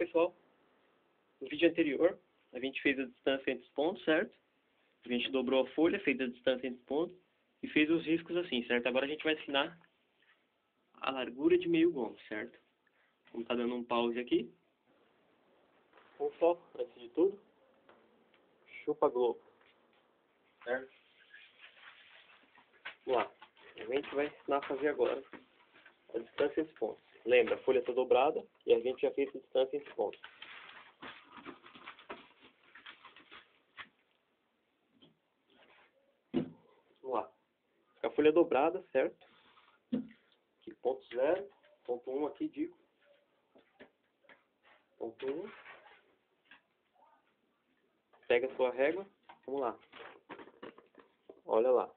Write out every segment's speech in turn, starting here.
pessoal, no vídeo anterior, a gente fez a distância entre os pontos, certo? A gente dobrou a folha, fez a distância entre os pontos e fez os riscos assim, certo? Agora a gente vai ensinar a largura de meio gomo, certo? Vamos estar tá dando um pause aqui. Um só, antes de tudo. Chupa globo. Certo? Vamos lá. A gente vai ensinar a fazer agora a distância entre os pontos. Lembra, a folha está dobrada e a gente já fez a distância entre os pontos. a folha dobrada, certo? Aqui, ponto zero, ponto um aqui, digo. Ponto um. Pega a sua régua, vamos lá. Olha lá.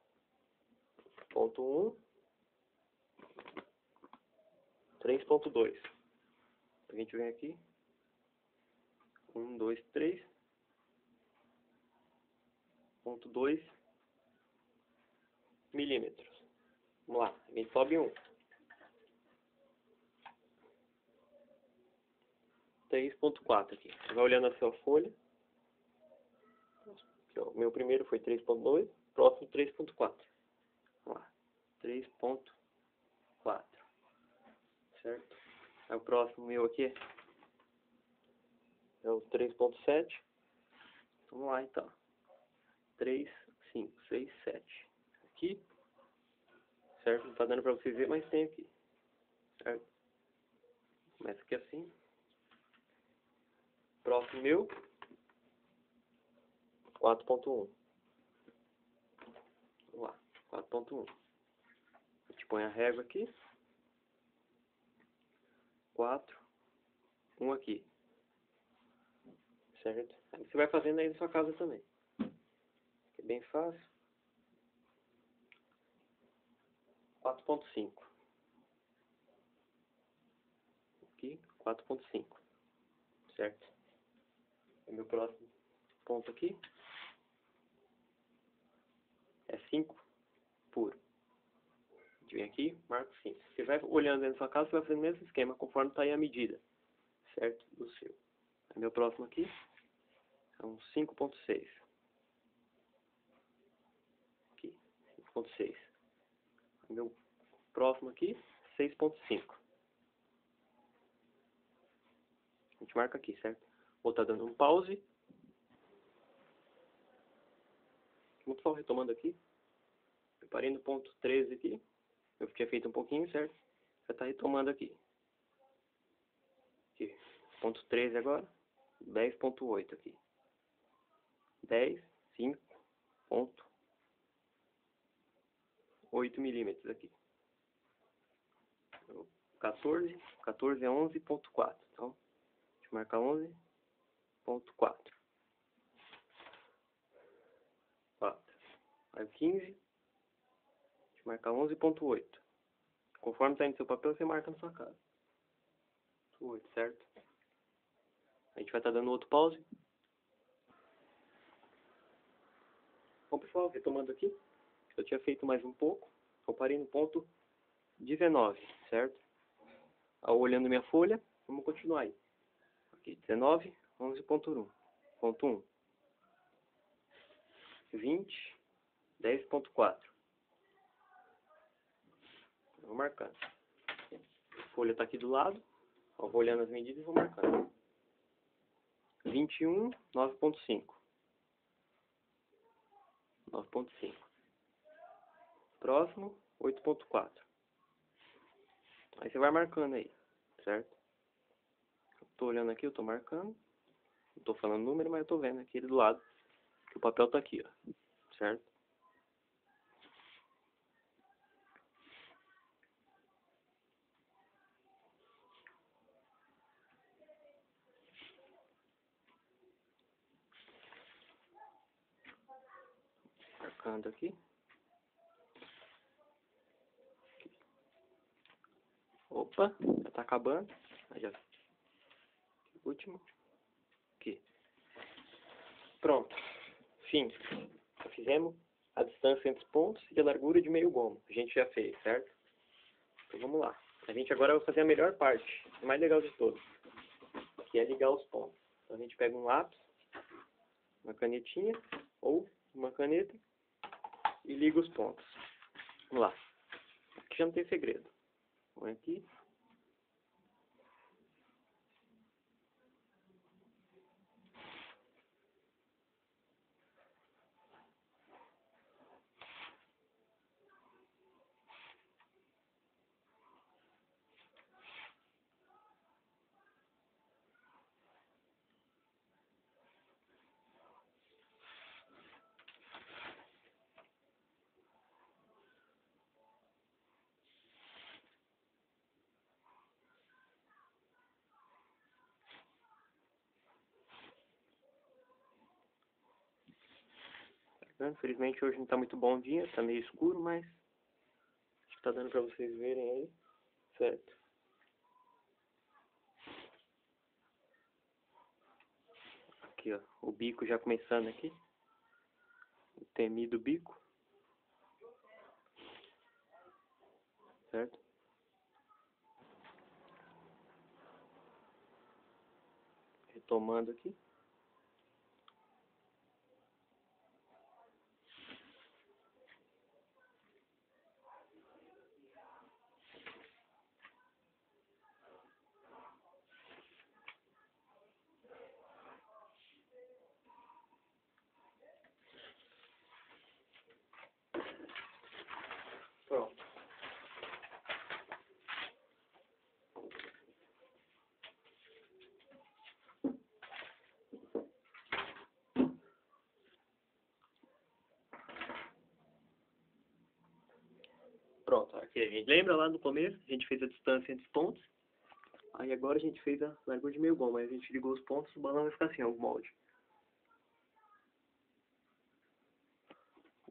Ponto um. 3.2. A gente vem aqui. 1, 2, 3. Ponto 2 milímetros. Vamos lá, a gente sobe um. 3.4 aqui. Você vai olhando a sua folha. Aqui, ó, meu primeiro foi 3.2, próximo 3.4. Vamos lá. 3.4. Certo? Aí o próximo meu aqui é o 3.7. Vamos lá então. 3, 5, 6, 7 aqui. Certo? Não tá dando pra vocês verem, mas tem aqui. Certo? Começa aqui assim. Próximo meu. 4.1. Vamos lá. 4.1. A gente põe a régua aqui. 4. 1 aqui. Certo? Você vai fazendo aí na sua casa também. É bem fácil. 4.5. Aqui, 4.5. Certo? O meu próximo ponto aqui é 5 puro. Vem aqui, marca 5. Você vai olhando aí na sua casa, você vai fazendo o mesmo esquema, conforme está aí a medida. Certo? Do seu. Aí meu próximo aqui é um 5.6. Aqui, 5.6 meu próximo aqui, 6.5. A gente marca aqui, certo? Vou estar dando um pause. Vou só retomando aqui. Parei no ponto 13 aqui. Eu tinha feito um pouquinho, certo? Já está retomando aqui. aqui. Ponto 13 agora. 10.8 aqui. 10, 5, ponto 8 milímetros aqui. 14, 14 é 11.4. Então, deixa eu marcar 11.4. 4. Aí o 15, eu marcar 11.8. Conforme está no seu papel, você marca na sua casa. 8, certo? A gente vai estar tá dando outro pause. Bom, pessoal, retomando aqui. Eu tinha feito mais um pouco. Eu parei no ponto 19, certo? Olhando minha folha, vamos continuar aí. Aqui, 19, 11.1. Ponto 1. 20, 10.4. Vou marcando. Folha está aqui do lado. vou olhando as medidas e vou marcando. 21, 9.5. 9.5. Próximo, 8.4. Aí você vai marcando aí, certo? Eu tô olhando aqui, eu tô marcando. Não tô falando número, mas eu tô vendo aqui do lado. Que o papel tá aqui, ó. Certo? Marcando aqui. Opa, já tá acabando. Aí já. Último. Aqui. Pronto. Fim. Já fizemos a distância entre os pontos e a largura de meio gomo. A gente já fez, certo? Então vamos lá. A gente agora vai fazer a melhor parte, a mais legal de todos. que é ligar os pontos. Então a gente pega um lápis, uma canetinha ou uma caneta liga os pontos. Vamos lá. Aqui já não tem segredo. Põe aqui. Infelizmente hoje não está muito bom o dia, está meio escuro, mas acho que está dando para vocês verem aí, certo? Aqui ó, o bico já começando aqui, o temido bico, certo? Retomando aqui. Pronto. Pronto, a gente lembra lá no começo, a gente fez a distância entre os pontos. Aí agora a gente fez a largura de meio gol, mas a gente ligou os pontos, o balão vai ficar assim, ó, o molde.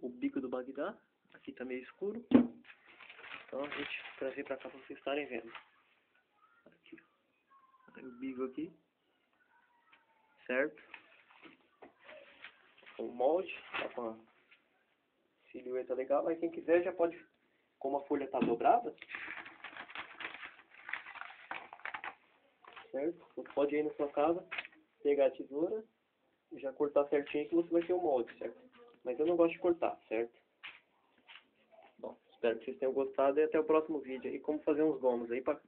O bico do Bagdá, aqui tá meio escuro. Então a gente trazer pra cá pra vocês estarem vendo. Aqui. Aí o bico aqui. Certo? O molde, tá com a silhueta legal, mas quem quiser já pode como a folha está dobrada, certo? Você pode ir na sua casa, pegar a tesoura e já cortar certinho que você vai ter o molde, certo? Mas eu não gosto de cortar, certo? Bom, espero que vocês tenham gostado e até o próximo vídeo aí, como fazer uns gomos aí para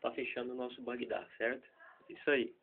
tá fechando o nosso Bagdá, certo? Isso aí.